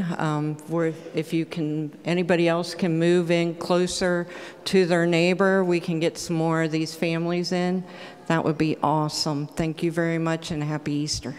Um, if you can, anybody else can move in closer to their neighbor, we can get some more of these families in. That would be awesome. Thank you very much and happy Easter.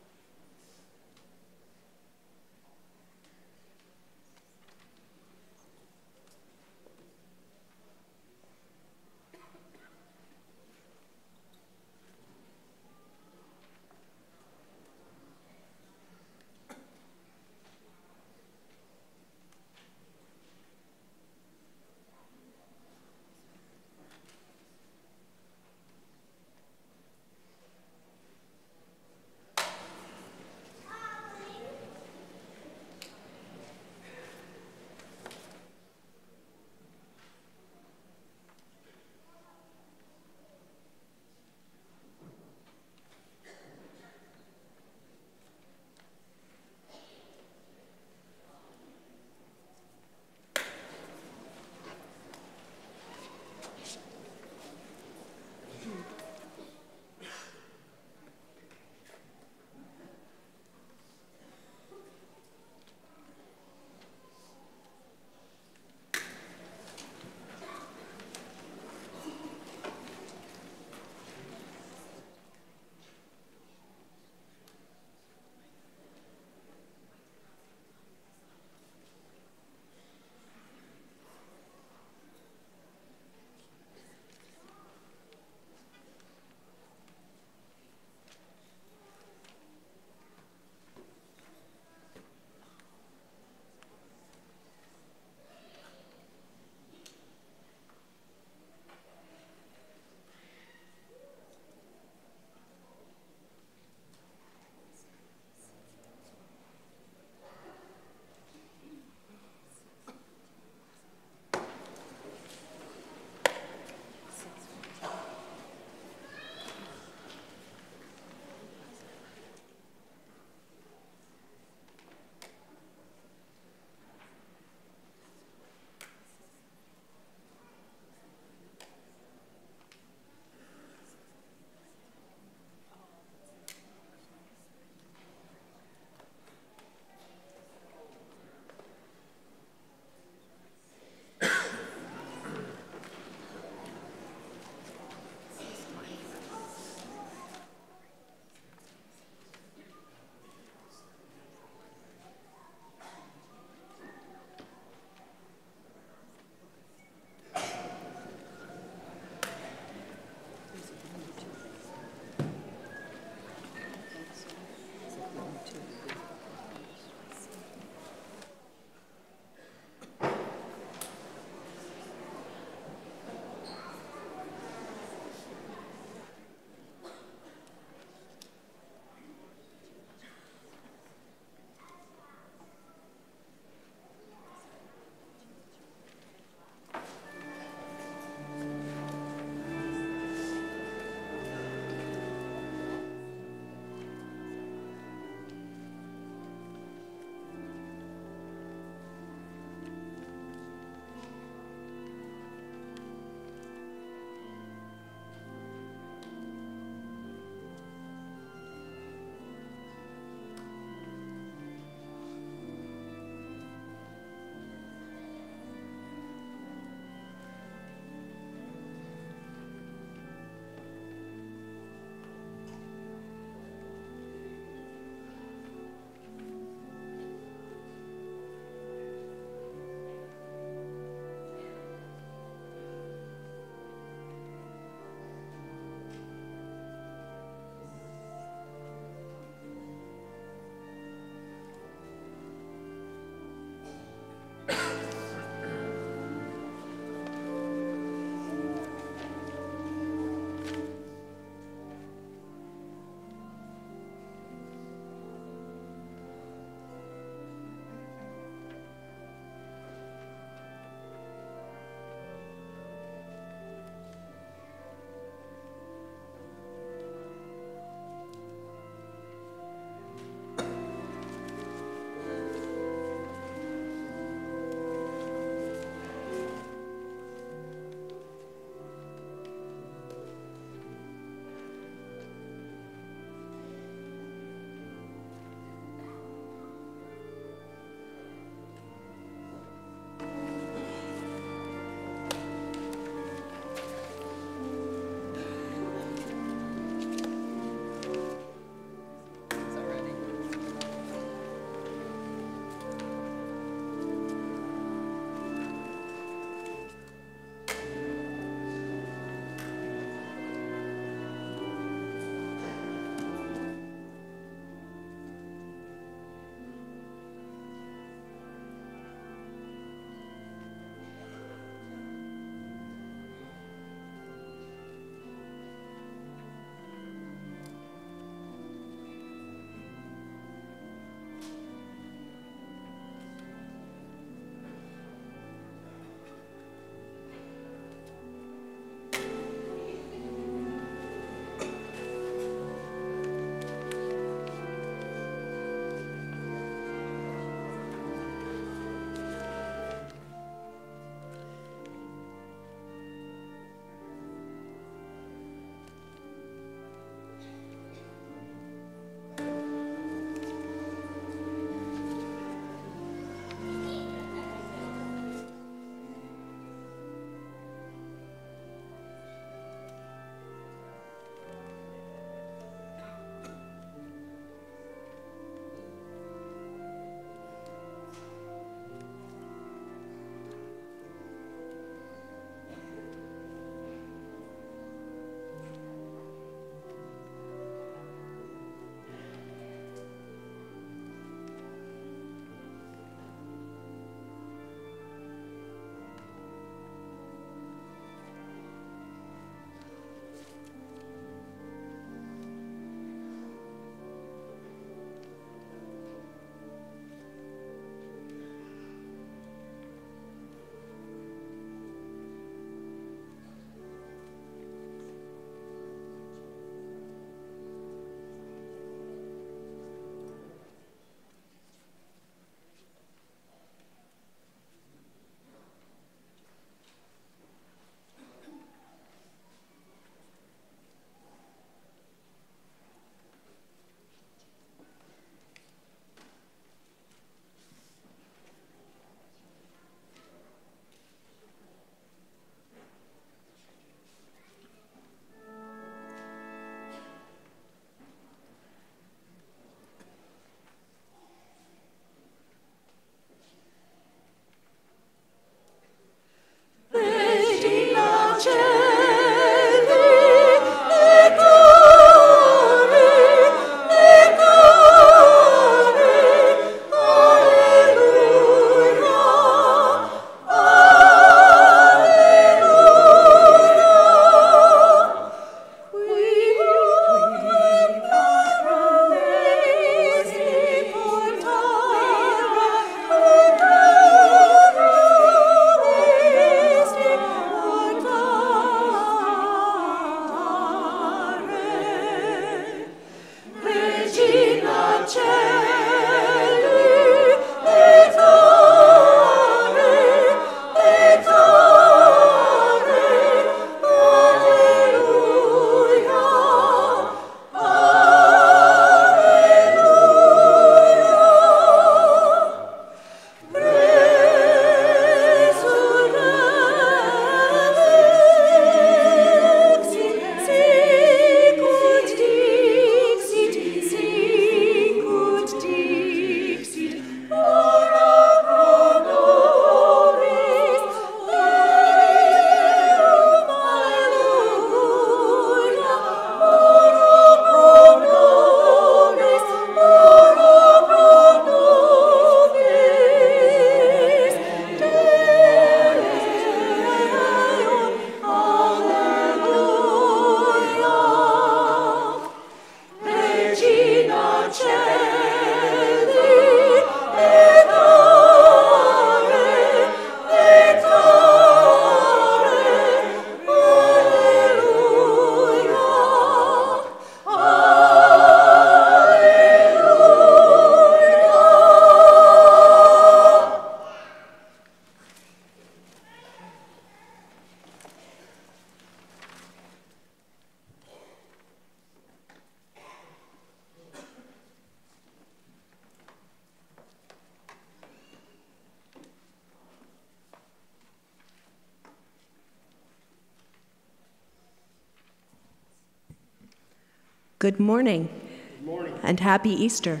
Happy Easter.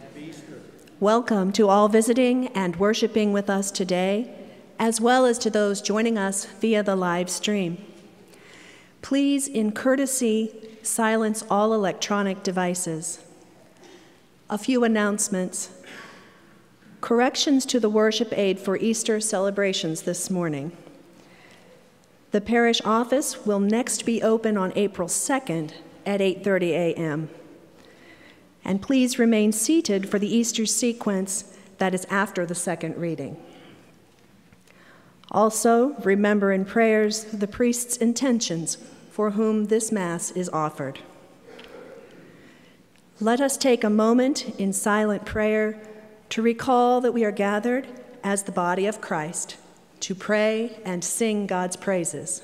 Happy Easter. Welcome to all visiting and worshiping with us today, as well as to those joining us via the live stream. Please, in courtesy, silence all electronic devices. A few announcements. Corrections to the worship aid for Easter celebrations this morning. The parish office will next be open on April 2nd at 8:30 a.m. And please remain seated for the Easter sequence that is after the second reading. Also, remember in prayers the priest's intentions for whom this Mass is offered. Let us take a moment in silent prayer to recall that we are gathered as the body of Christ to pray and sing God's praises.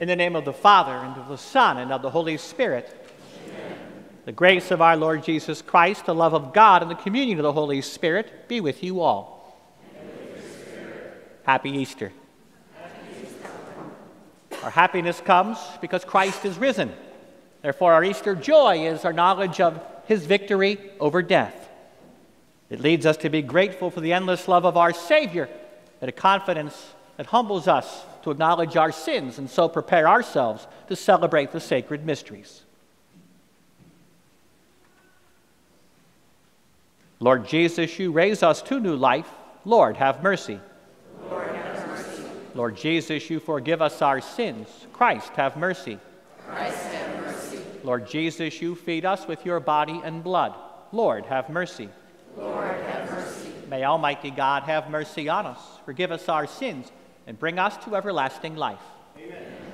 In the name of the Father, and of the Son, and of the Holy Spirit. Amen. The grace of our Lord Jesus Christ, the love of God, and the communion of the Holy Spirit be with you all. With Happy Easter. Happy Easter. Our happiness comes because Christ is risen. Therefore, our Easter joy is our knowledge of his victory over death. It leads us to be grateful for the endless love of our Savior and a confidence that humbles us to acknowledge our sins and so prepare ourselves to celebrate the sacred mysteries. Lord Jesus, you raise us to new life. Lord, have mercy. Lord, have mercy. Lord Jesus, you forgive us our sins. Christ, have mercy. Christ, have mercy. Lord Jesus, you feed us with your body and blood. Lord, have mercy. Lord, have mercy. May Almighty God have mercy on us, forgive us our sins, and bring us to everlasting life. Amen.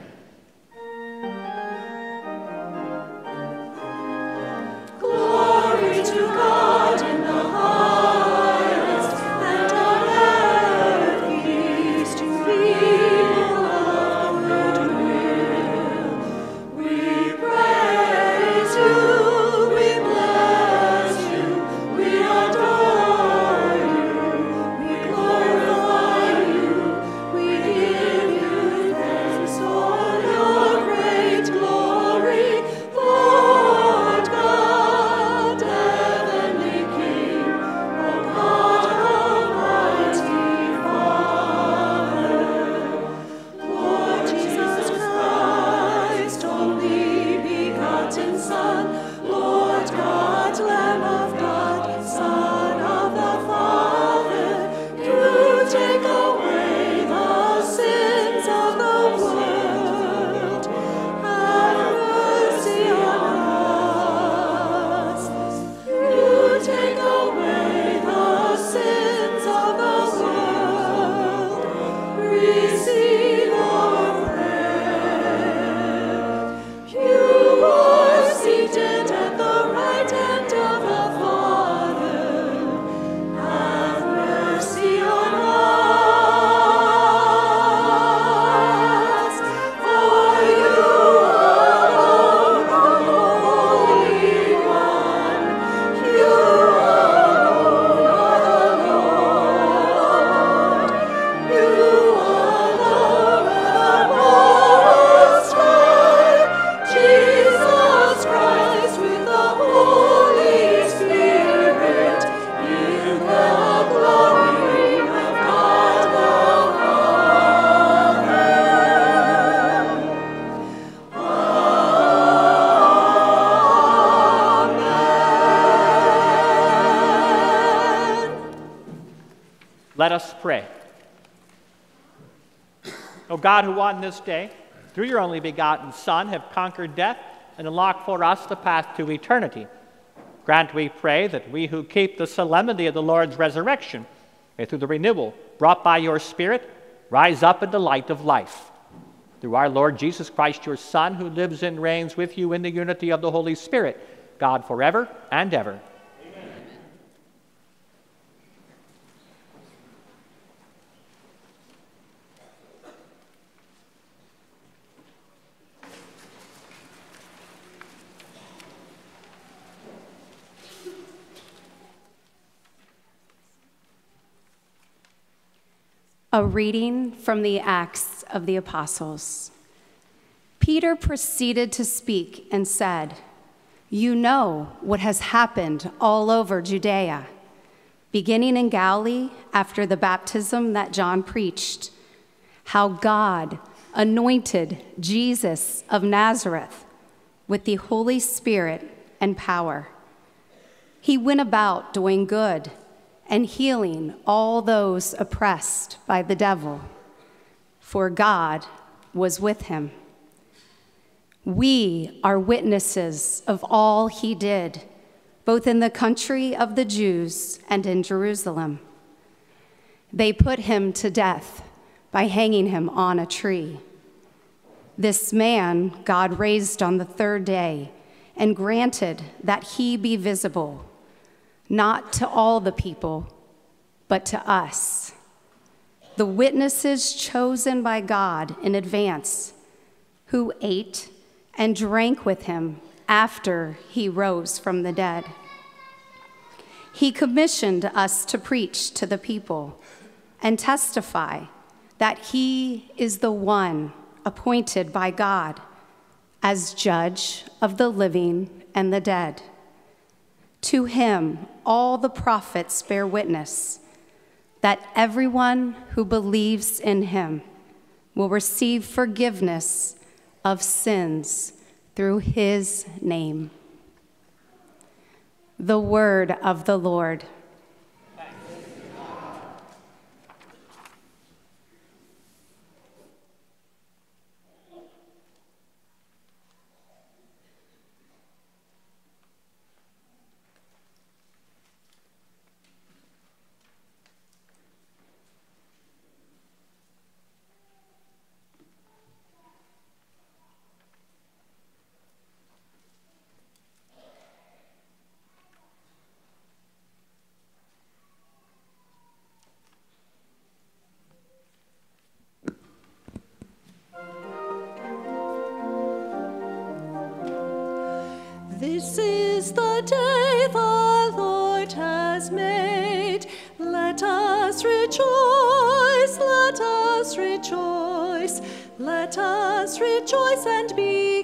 Let us pray. O God, who on this day, through your only begotten Son, have conquered death and unlocked for us the path to eternity, grant, we pray, that we who keep the solemnity of the Lord's resurrection may, through the renewal brought by your Spirit, rise up in the light of life. Through our Lord Jesus Christ, your Son, who lives and reigns with you in the unity of the Holy Spirit, God forever and ever. A reading from the Acts of the Apostles. Peter proceeded to speak and said, You know what has happened all over Judea, beginning in Galilee after the baptism that John preached, how God anointed Jesus of Nazareth with the Holy Spirit and power. He went about doing good and healing all those oppressed by the devil, for God was with him. We are witnesses of all he did, both in the country of the Jews and in Jerusalem. They put him to death by hanging him on a tree. This man God raised on the third day and granted that he be visible, not to all the people, but to us, the witnesses chosen by God in advance who ate and drank with him after he rose from the dead. He commissioned us to preach to the people and testify that he is the one appointed by God as judge of the living and the dead. To him, all the prophets bear witness that everyone who believes in him will receive forgiveness of sins through his name. The word of the Lord. Is the day the Lord has made. Let us rejoice, let us rejoice, let us rejoice and be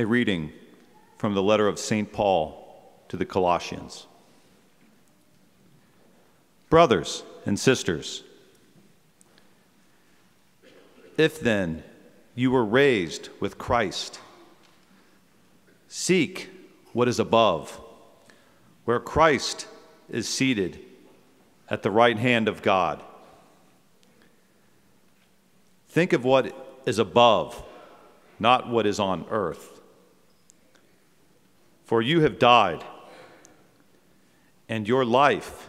A reading from the letter of St. Paul to the Colossians. Brothers and sisters, If then you were raised with Christ, seek what is above, where Christ is seated at the right hand of God. Think of what is above, not what is on earth. For you have died, and your life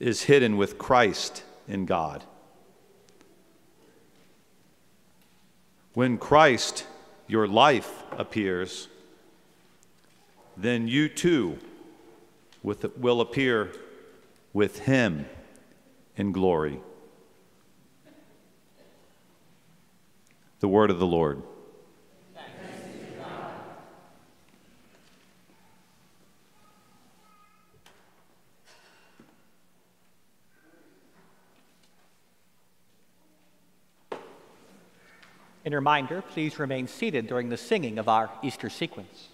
is hidden with Christ in God. When Christ, your life, appears, then you too with, will appear with him in glory. The word of the Lord. In reminder, please remain seated during the singing of our Easter sequence.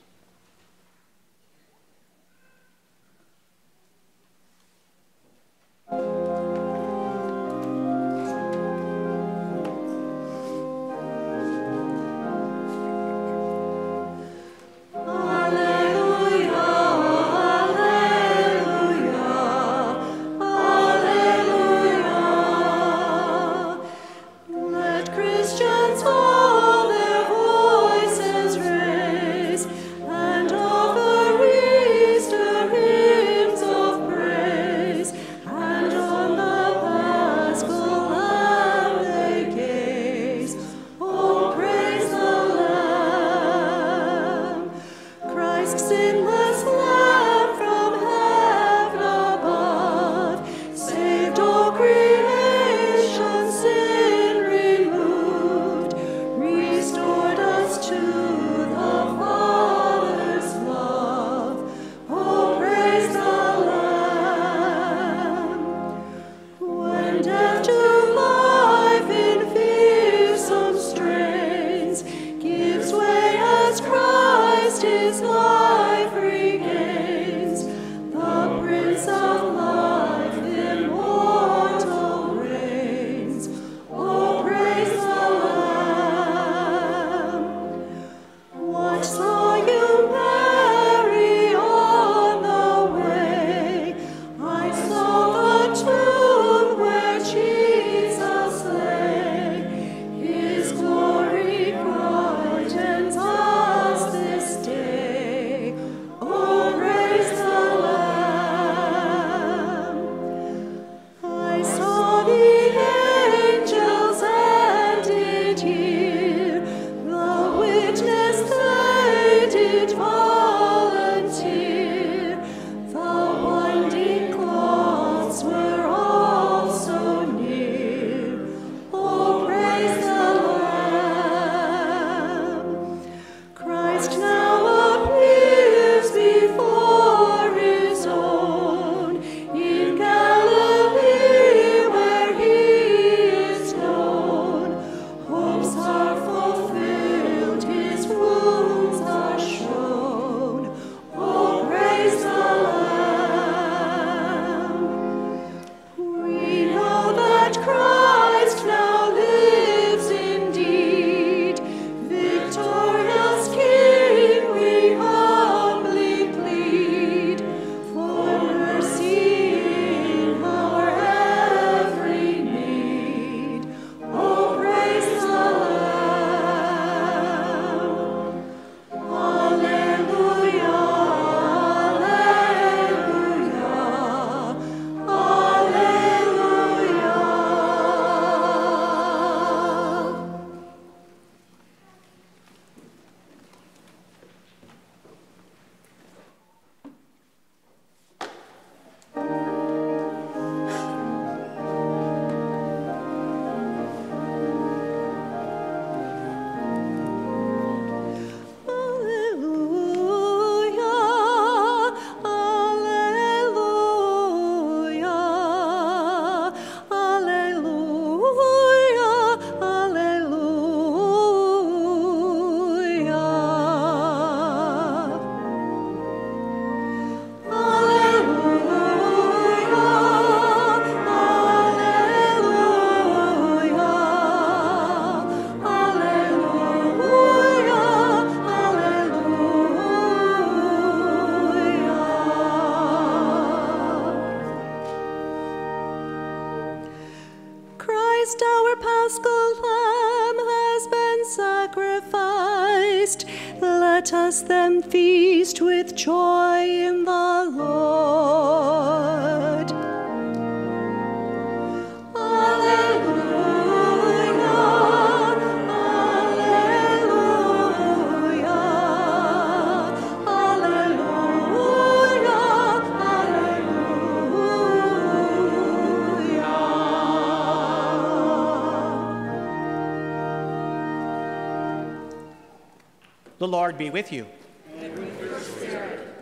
The Lord be with you.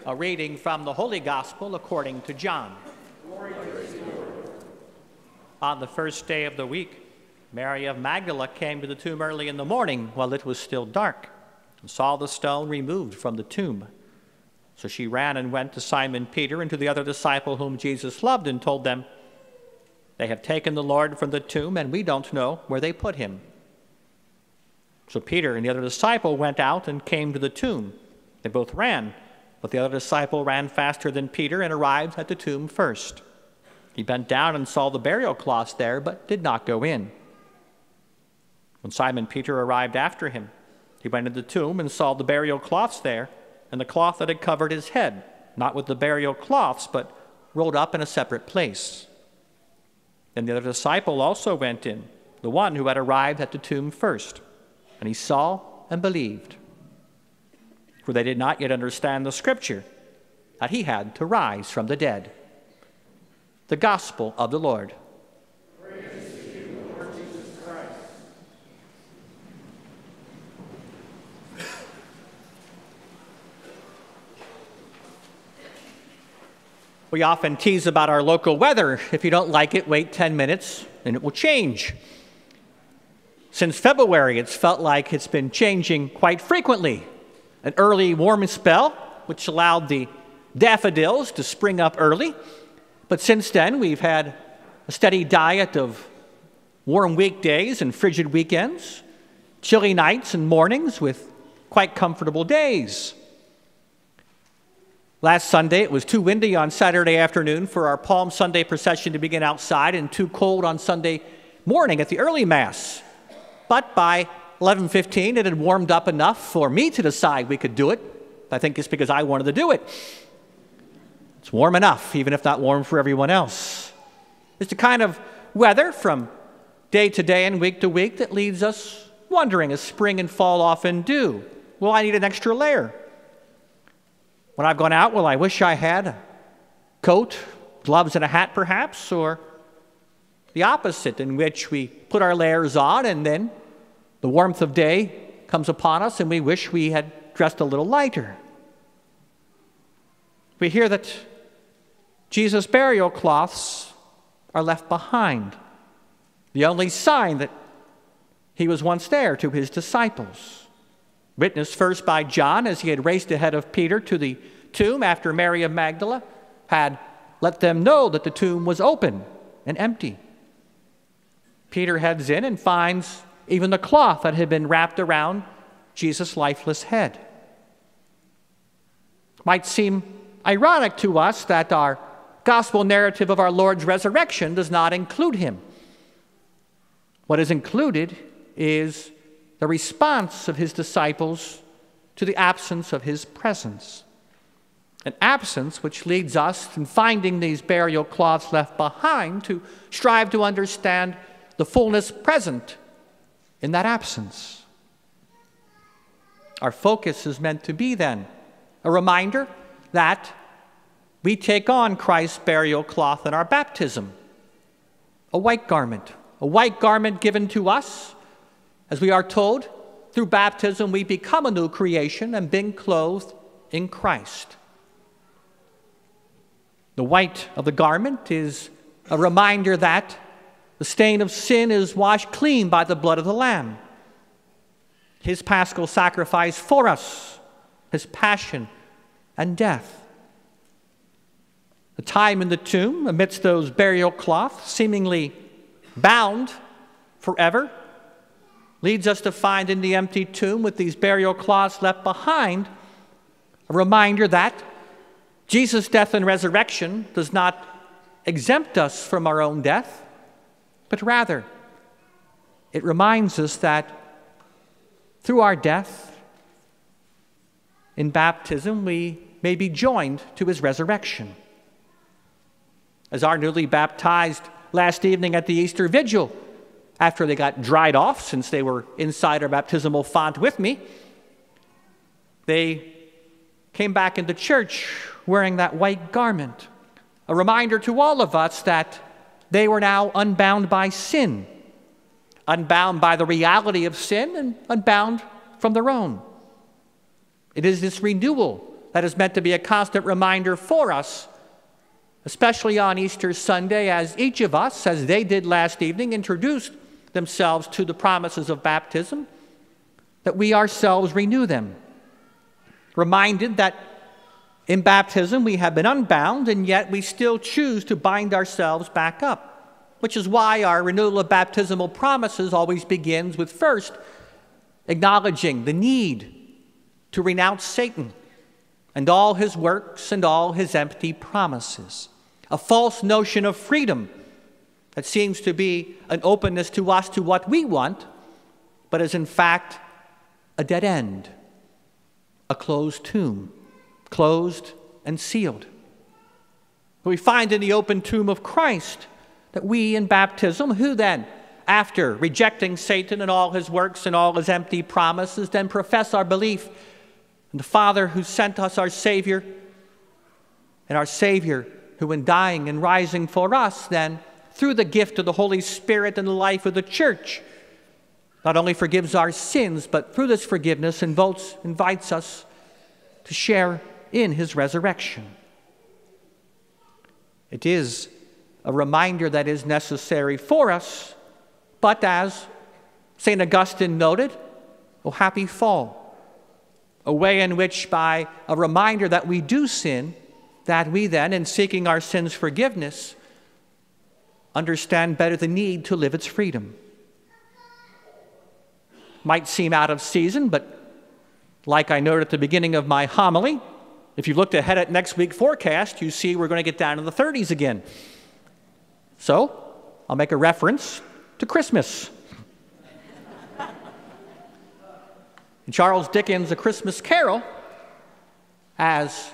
A reading from the Holy Gospel according to John. On the first day of the week, Mary of Magdala came to the tomb early in the morning while it was still dark and saw the stone removed from the tomb. So she ran and went to Simon Peter and to the other disciple whom Jesus loved and told them, They have taken the Lord from the tomb, and we don't know where they put him. So Peter and the other disciple went out and came to the tomb. They both ran, but the other disciple ran faster than Peter and arrived at the tomb first. He bent down and saw the burial cloths there, but did not go in. When Simon Peter arrived after him, he went into the tomb and saw the burial cloths there, and the cloth that had covered his head, not with the burial cloths, but rolled up in a separate place. Then the other disciple also went in, the one who had arrived at the tomb first. And he saw and believed. For they did not yet understand the scripture that he had to rise from the dead. The gospel of the Lord. We often tease about our local weather. If you don't like it, wait 10 minutes and it will change. Since February, it's felt like it's been changing quite frequently. An early warm spell, which allowed the daffodils to spring up early. But since then, we've had a steady diet of warm weekdays and frigid weekends, chilly nights and mornings with quite comfortable days. Last Sunday, it was too windy on Saturday afternoon for our Palm Sunday procession to begin outside and too cold on Sunday morning at the early Mass. But by 11:15 it had warmed up enough for me to decide we could do it. I think it's because I wanted to do it. It's warm enough, even if not warm for everyone else. It's the kind of weather from day to day and week to week that leaves us wondering, as spring and fall often do, will I need an extra layer? When I've gone out, will I wish I had a coat, gloves, and a hat perhaps? Or the opposite, in which we put our layers on and then the warmth of day comes upon us and we wish we had dressed a little lighter. We hear that Jesus' burial cloths are left behind, the only sign that he was once there to his disciples. Witnessed first by John as he had raced ahead of Peter to the tomb after Mary of Magdala had let them know that the tomb was open and empty. Peter heads in and finds even the cloth that had been wrapped around Jesus' lifeless head. Might seem ironic to us that our gospel narrative of our Lord's resurrection does not include him. What is included is the response of his disciples to the absence of his presence. An absence which leads us, in finding these burial cloths left behind, to strive to understand the fullness present in that absence. Our focus is meant to be then a reminder that we take on Christ's burial cloth in our baptism, a white garment, a white garment given to us, as we are told, through baptism we become a new creation and being clothed in Christ. The white of the garment is a reminder that the stain of sin is washed clean by the blood of the Lamb. His paschal sacrifice for us, his passion and death. The time in the tomb, amidst those burial cloths, seemingly bound forever, leads us to find in the empty tomb with these burial cloths left behind a reminder that Jesus' death and resurrection does not exempt us from our own death but rather it reminds us that through our death in baptism, we may be joined to his resurrection. As our newly baptized last evening at the Easter Vigil, after they got dried off since they were inside our baptismal font with me, they came back into church wearing that white garment, a reminder to all of us that they were now unbound by sin unbound by the reality of sin and unbound from their own. It is this renewal that is meant to be a constant reminder for us, especially on Easter Sunday, as each of us, as they did last evening, introduced themselves to the promises of baptism, that we ourselves renew them. Reminded that in baptism we have been unbound, and yet we still choose to bind ourselves back up which is why our renewal of baptismal promises always begins with first acknowledging the need to renounce Satan and all his works and all his empty promises. A false notion of freedom that seems to be an openness to us to what we want, but is in fact a dead end, a closed tomb, closed and sealed. We find in the open tomb of Christ that we in baptism, who then, after rejecting Satan and all his works and all his empty promises, then profess our belief in the Father who sent us our Savior, and our Savior who, in dying and rising for us, then, through the gift of the Holy Spirit and the life of the church, not only forgives our sins, but through this forgiveness invites, invites us to share in his resurrection. It is a reminder that is necessary for us, but as St. Augustine noted, oh, happy fall, a way in which, by a reminder that we do sin, that we then, in seeking our sins' forgiveness, understand better the need to live its freedom. Might seem out of season, but like I noted at the beginning of my homily, if you've looked ahead at next week's forecast, you see we're going to get down to the 30s again. So, I'll make a reference to Christmas. In Charles Dickens' A Christmas Carol, as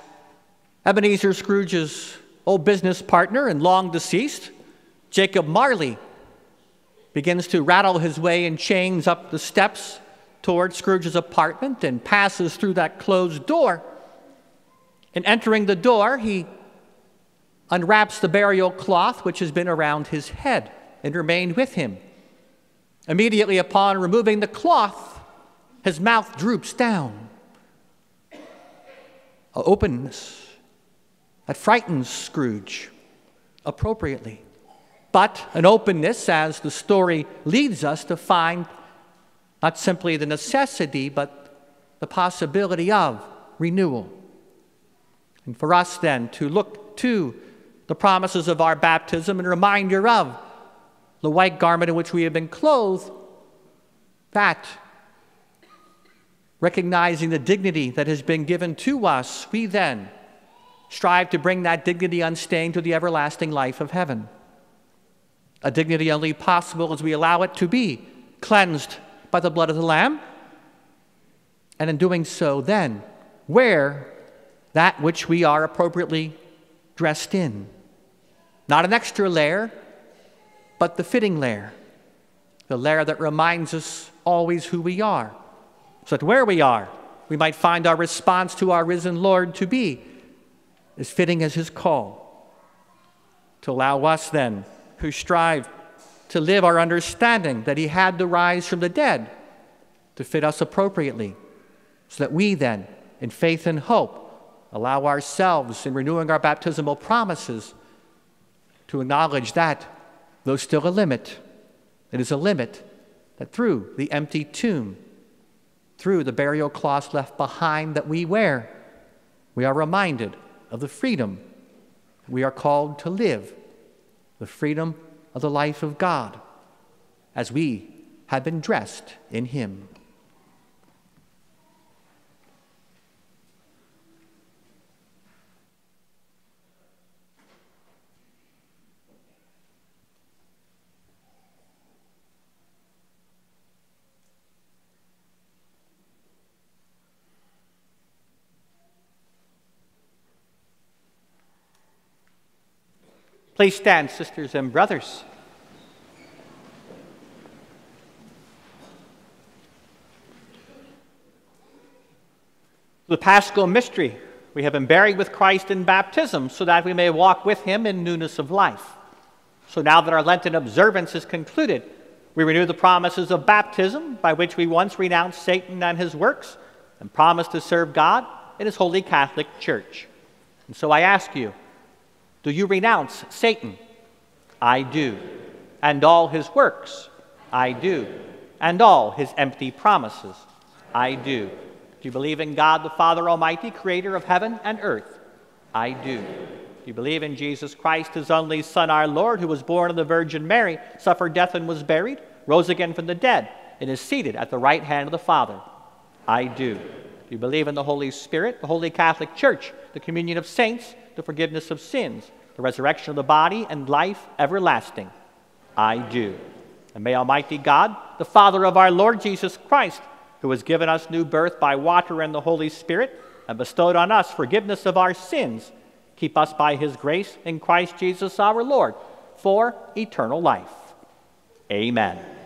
Ebenezer Scrooge's old business partner and long deceased, Jacob Marley, begins to rattle his way in chains up the steps toward Scrooge's apartment and passes through that closed door. In entering the door, he unwraps the burial cloth which has been around his head and remained with him. Immediately upon removing the cloth, his mouth droops down. A openness that frightens Scrooge appropriately, but an openness as the story leads us to find not simply the necessity, but the possibility of renewal. And for us then to look to the promises of our baptism and reminder of the white garment in which we have been clothed, that, recognizing the dignity that has been given to us, we then strive to bring that dignity unstained to the everlasting life of heaven. A dignity only possible as we allow it to be cleansed by the blood of the Lamb, and in doing so, then wear that which we are appropriately dressed in. Not an extra layer, but the fitting layer. The layer that reminds us always who we are. So that where we are, we might find our response to our risen Lord to be as fitting as his call. To allow us then, who strive to live our understanding that he had to rise from the dead, to fit us appropriately, so that we then, in faith and hope, allow ourselves in renewing our baptismal promises to acknowledge that, though still a limit, it is a limit that through the empty tomb, through the burial cloth left behind that we wear, we are reminded of the freedom we are called to live, the freedom of the life of God, as we have been dressed in Him. Please stand, sisters and brothers. The Paschal Mystery. We have been buried with Christ in baptism so that we may walk with him in newness of life. So now that our Lenten observance is concluded, we renew the promises of baptism by which we once renounced Satan and his works and promised to serve God in his holy Catholic Church. And so I ask you, do you renounce Satan? I do. And all his works? I do. And all his empty promises? I do. Do you believe in God the Father Almighty, creator of heaven and earth? I do. Do you believe in Jesus Christ, his only Son, our Lord, who was born of the Virgin Mary, suffered death and was buried, rose again from the dead, and is seated at the right hand of the Father? I do. Do you believe in the Holy Spirit, the Holy Catholic Church, the communion of saints, the forgiveness of sins, the resurrection of the body, and life everlasting? I do. And may Almighty God, the Father of our Lord Jesus Christ, who has given us new birth by water and the Holy Spirit, and bestowed on us forgiveness of our sins, keep us by his grace in Christ Jesus our Lord for eternal life. Amen.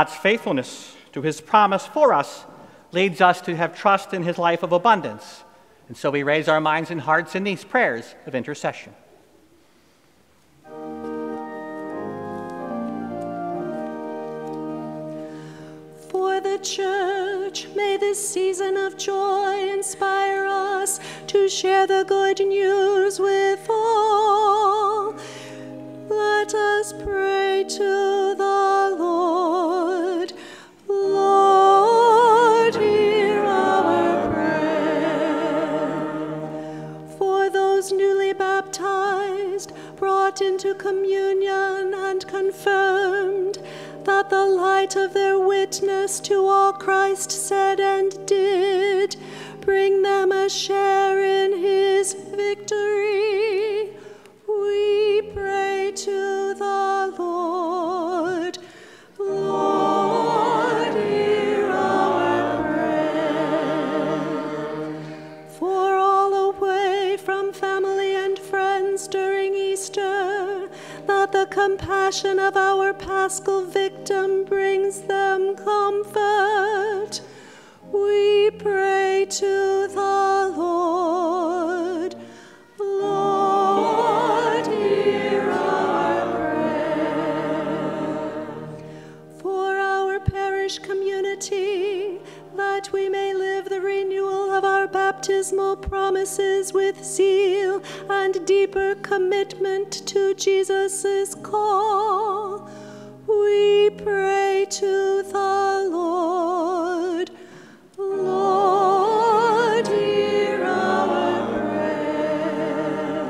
God's faithfulness to his promise for us leads us to have trust in his life of abundance. And so we raise our minds and hearts in these prayers of intercession. With zeal and deeper commitment to Jesus' call, we pray to the Lord. Lord, hear our prayer.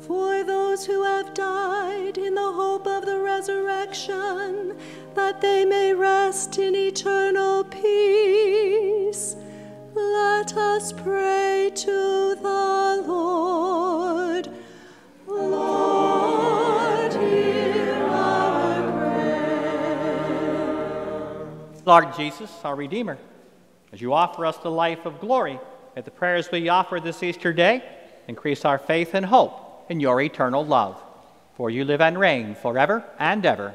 For those who have died in the hope of the resurrection, that they may rest in eternal peace, let us pray to the Lord. Lord, hear our prayer. Lord Jesus, our Redeemer, as you offer us the life of glory, may the prayers we offer this Easter day increase our faith and hope in your eternal love. For you live and reign forever and ever.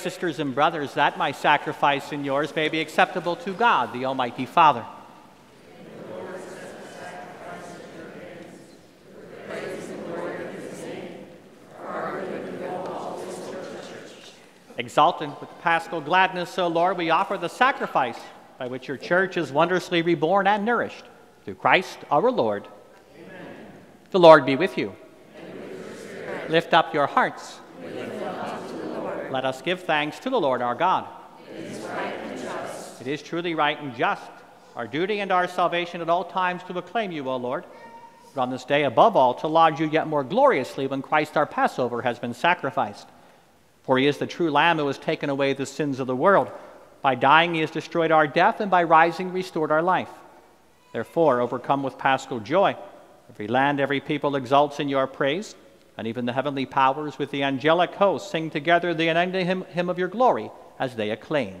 Sisters and brothers, that my sacrifice and yours may be acceptable to God, the Almighty Father. Exultant with paschal gladness, O Lord, we offer the sacrifice by which your church is wondrously reborn and nourished. Through Christ our Lord. Amen. The Lord be with you. With Lift up your hearts. Let us give thanks to the Lord our God. It is right and just. It is truly right and just, our duty and our salvation at all times to acclaim you, O Lord. But on this day, above all, to lodge you yet more gloriously when Christ our Passover has been sacrificed. For he is the true Lamb who has taken away the sins of the world. By dying, he has destroyed our death, and by rising, restored our life. Therefore, overcome with paschal joy, every land, every people exults in your praise, and even the heavenly powers with the angelic host sing together the unending hymn, hymn of your glory as they acclaim.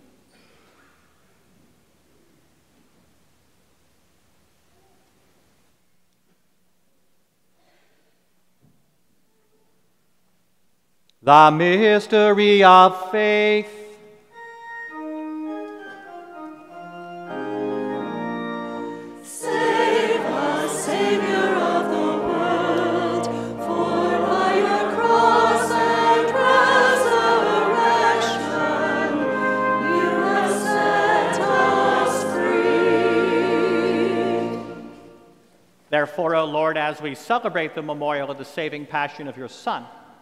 The mystery of faith. Save us, Savior of the world, for by your cross and resurrection you have set us free. Therefore, O Lord, as we celebrate the memorial of the saving passion of your Son,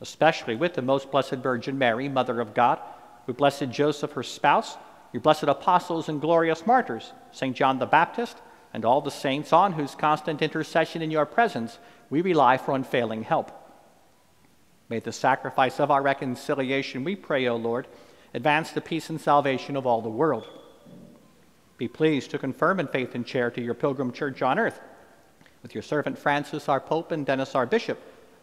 especially with the most blessed Virgin Mary, Mother of God, with blessed Joseph, her spouse, your blessed apostles and glorious martyrs, St. John the Baptist, and all the saints on whose constant intercession in your presence we rely for unfailing help. May the sacrifice of our reconciliation, we pray, O Lord, advance the peace and salvation of all the world. Be pleased to confirm in faith and charity your pilgrim church on earth, with your servant Francis, our Pope, and Dennis, our Bishop,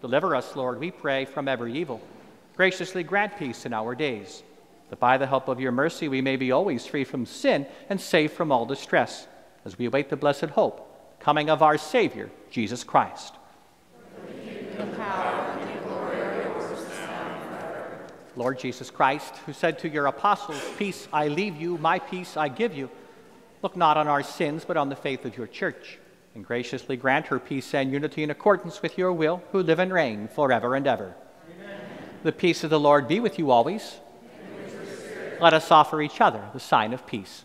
Deliver us, Lord, we pray, from every evil. Graciously grant peace in our days, that by the help of your mercy we may be always free from sin and safe from all distress, as we await the blessed hope, coming of our Savior, Jesus Christ. Lord Jesus Christ, who said to your apostles, Peace I leave you, my peace I give you, look not on our sins, but on the faith of your church and graciously grant her peace and unity in accordance with your will, who live and reign forever and ever. Amen. The peace of the Lord be with you always. With Let us offer each other the sign of peace.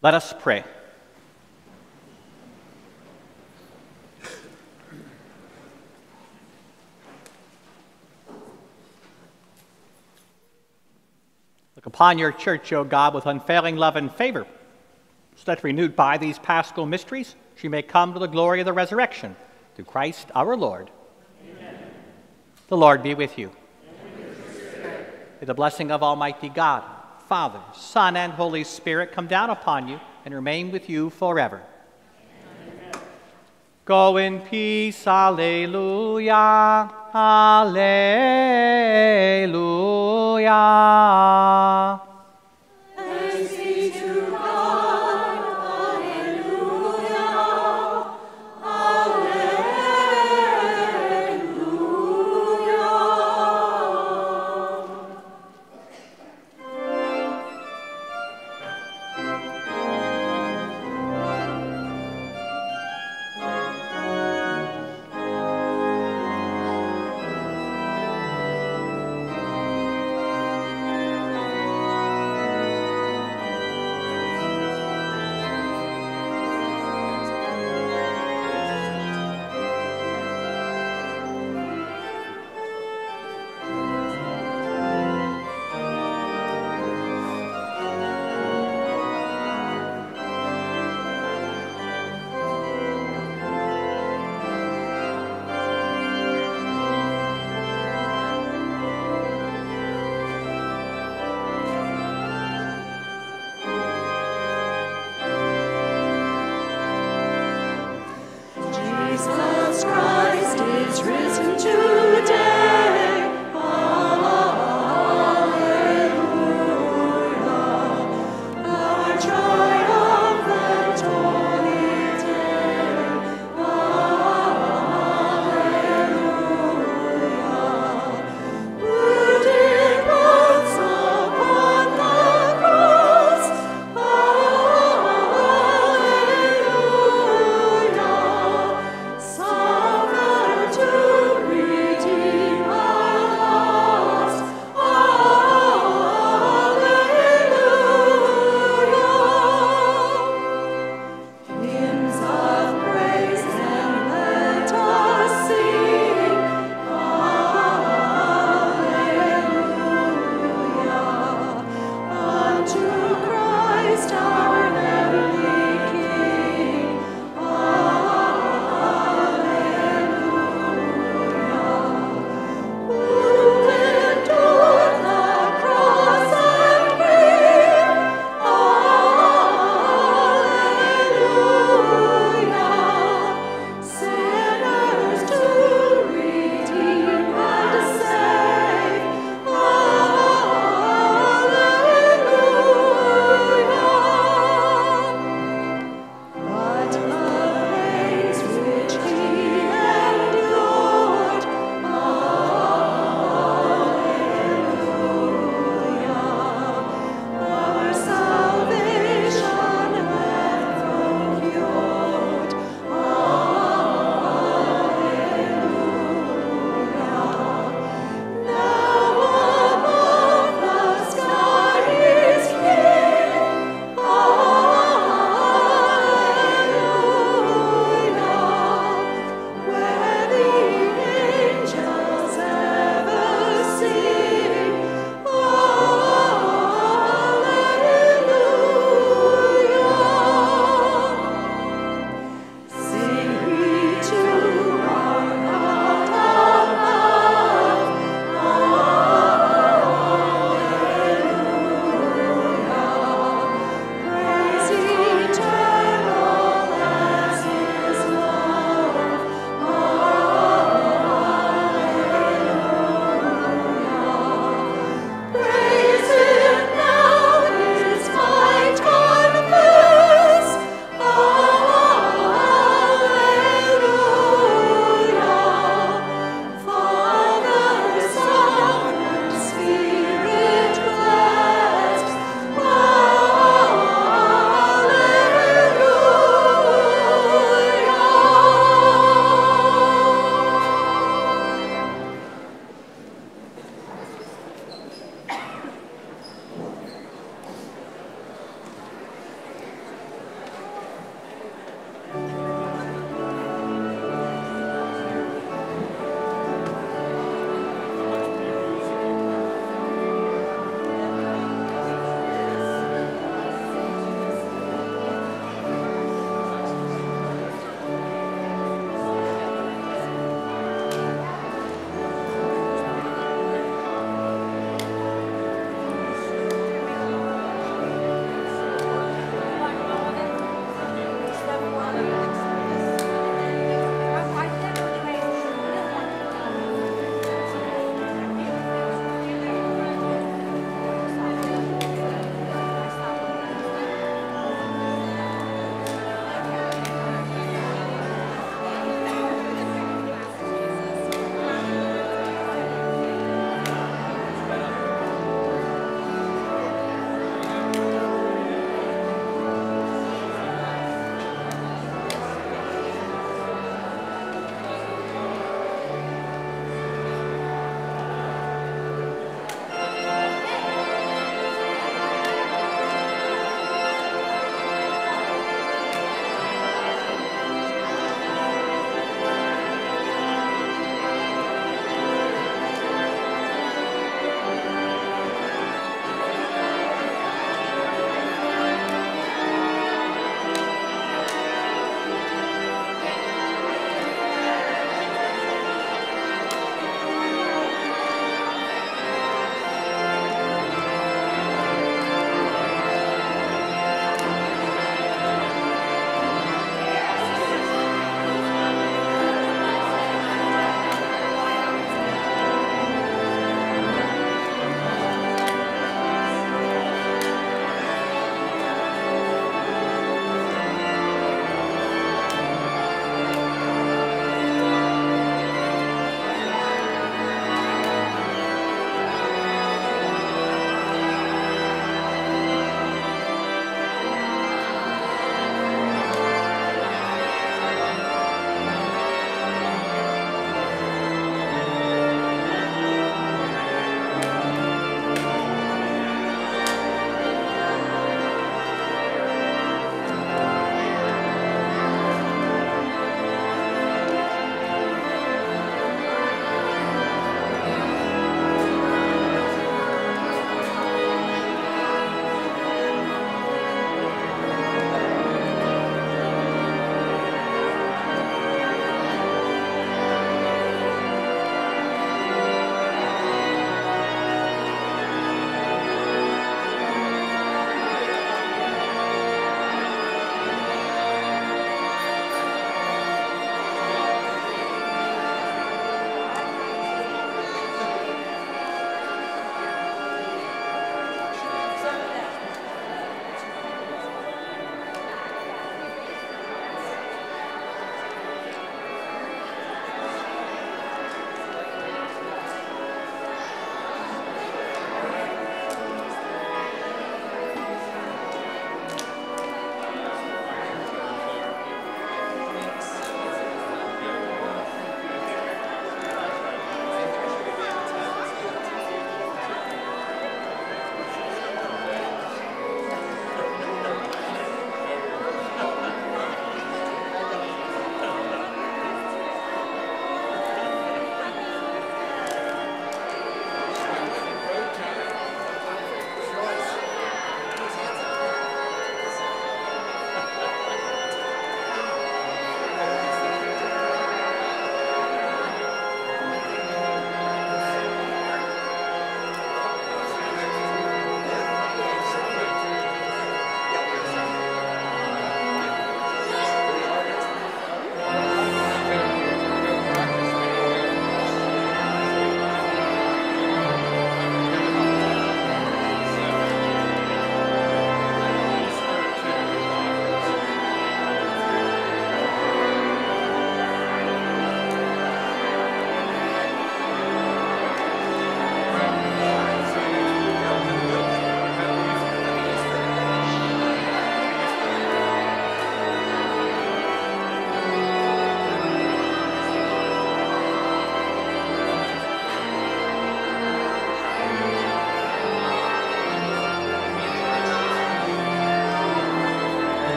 Let us pray. Look upon your church, O God, with unfailing love and favor, so that renewed by these paschal mysteries, she may come to the glory of the resurrection through Christ our Lord. Amen. The Lord be with you. May the blessing of Almighty God, Father, Son, and Holy Spirit come down upon you and remain with you forever. Amen. Go in peace. Alleluia. Alleluia.